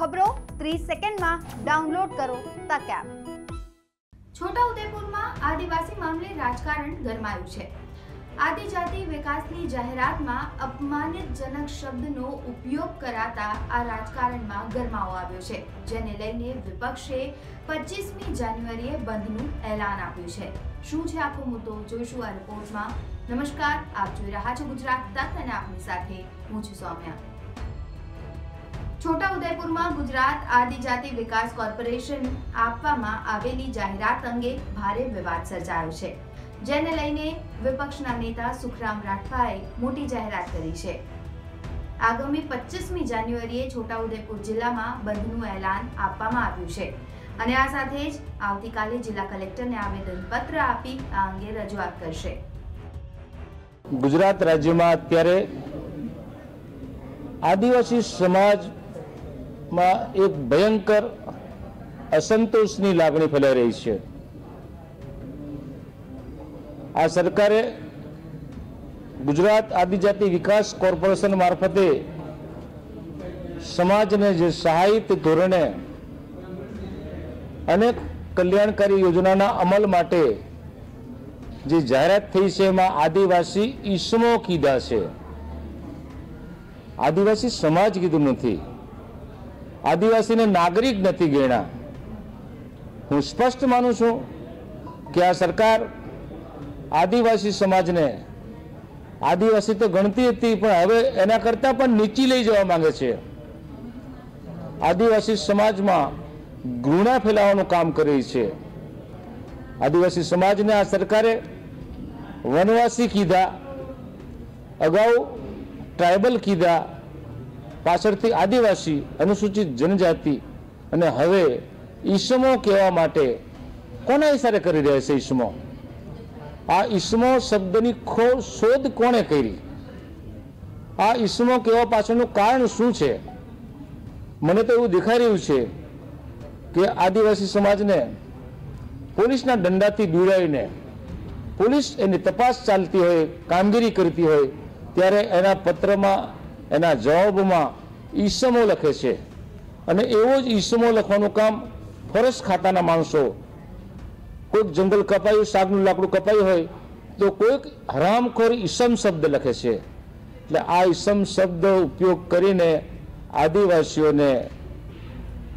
ખબરો ત્રીસ સેકન્ડમાં ડાઉનલોડ કરો તક એપ. છોટાઉદેપુરમાં આદિવાસી મામલે રાજકારણ ગરમાયું છે. આદિજાતિ વિકાસની જાહેરાતમાં અપમાનિતજનક શબ્દનો ઉપયોગ કરાતા આ રાજકારણમાં ગરમાવો આવ્યો છે, જેને લઈને વિપક્ષે પચીસમી જાન્યુઆરીએ બંધનું એલાન આપ્યું છે. શું છે આખો મુદ્દો? જોઈશું આ રિપોર્ટમાં. નમસ્કાર, આપ જોઈ રહ્યા છો ગુજરાત તક અને આપની સાથે હું છું સૌમ્યા. છોટાઉદેપુરમાં ગુજરાત આદિજાતિ વિકાસ કોર્પોરેશન આપવામાં આવેલી જાહેરાત અંગે ભારે વિવાદ સર્જાયો છે. જેને લઈને વિપક્ષના નેતા સુખરામ રાઠવાએ મોટી જાહેરાત કરી છે. આગામી પચીસમી જાન્યુઆરીએ છોટાઉદેપુર જિલ્લામાં બંધનું એલાન આપવામાં આવ્યું છે. અને આ સાથે જ આવતીકાલે જિલ્લા કલેક્ટરને આવેદનપત્ર આપી આ અંગે રજૂઆત કરશે. ગુજરાત રાજ્યમાં અત્યારે આદિવાસી સમાજમાં એક ભયંકર અસંતોષની લાગણી ફેલાઈ રહી છે. આ સરકારે ગુજરાત આદિજાતિ વિકાસ કોર્પોરેશન મારફતે સમાજને જે સહાયિત ધોરણે અનેક કલ્યાણકારી યોજનાના અમલ માટે જે જાહેરાત થઈ છે, એમાં આદિવાસી ઈસમો કીધા છે. આદિવાસી સમાજ કીધું નથી. આદિવાસીને નાગરિક નથી ગણ્યા. હું સ્પષ્ટ માનું છું કે આ સરકાર આદિવાસી સમાજને આદિવાસી તો ગણતી હતી, પણ હવે એના કરતાં પણ નીચી લઈ જવા માંગે છે. આદિવાસી સમાજમાં ઘૃણા ફેલાવાનું કામ કરી છે. આદિવાસી સમાજને આ સરકારે વનવાસી કીધા, અગાઉ ટ્રાઇબલ કીધા પાછળથી આદિવાસી, અનુસૂચિત જનજાતિ અને હવે ઈસમો કહેવા માટે કોના ઇશારે કરી રહ્યા છે ઈસમો? આ ઈસમો શબ્દની ખો, શોધ કોણે કરી? આ ઈસમો કહેવા પાછળનું કારણ શું છે? મને તો એવું દેખાઈ રહ્યું છે કે આદિવાસી સમાજને પોલીસના દંડાથી બીવડાવીને પોલીસ એની તપાસ ચાલતી હોય, કામગીરી કરતી હોય, ત્યારે એના પત્રમાં, એના જવાબમાં ઈસમો લખે છે. અને એવો જ ઈસમો લખવાનું કામ ફોરેસ્ટ ખાતાના માણસો. કોઈક જંગલ કપાયું, શાકનું લાકડું કપાયું હોય, તો કોઈક હરામખોર ઈસમ શબ્દ લખે છે. એટલે આ ઈસમ શબ્દ ઉપયોગ કરીને આદિવાસીઓને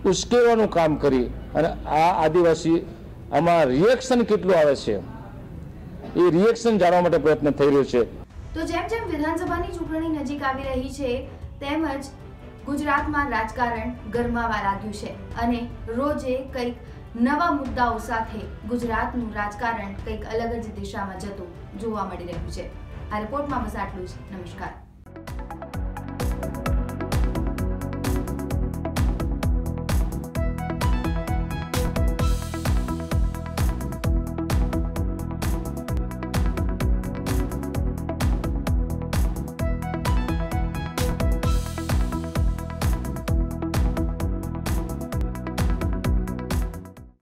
ઉશ્કેરવાનું કામ કરી અને આ આદિવાસી આમાં રિએક્શન કેટલું આવે છે? એ રિએક્શન જાણવા માટે પ્રયત્ન થઈ રહ્યો છે. તો જેમ જેમ વિધાનસભાની ચૂંટણી નજીક આવી રહી છે તેમજ ગુજરાતમાં રાજકારણ ગરમાવા લાગ્યું છે અને રોજે કંઈક નવા મુદ્દાઓ સાથે ગુજરાતનું રાજકારણ કંઈક અલગ જ દિશામાં જતું જોવા મળી રહ્યું છે. આ રિપોર્ટમાં બસ આટલું જ. નમસ્કાર.